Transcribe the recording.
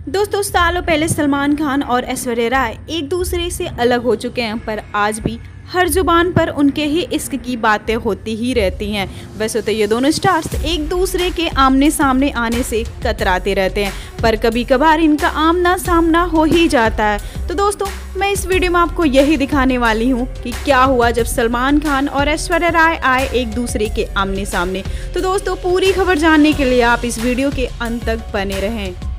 दोस्तों, सालों पहले सलमान खान और ऐश्वर्या राय एक दूसरे से अलग हो चुके हैं, पर आज भी हर ज़ुबान पर उनके ही इश्क की बातें होती ही रहती हैं। वैसे तो ये दोनों स्टार्स एक दूसरे के आमने सामने आने से कतराते रहते हैं, पर कभी कभार इनका आमना सामना हो ही जाता है। तो दोस्तों, मैं इस वीडियो में आपको यही दिखाने वाली हूँ कि क्या हुआ जब सलमान खान और ऐश्वर्या राय आए एक दूसरे के आमने सामने तो दोस्तों, पूरी खबर जानने के लिए आप इस वीडियो के अंत तक बने रहें।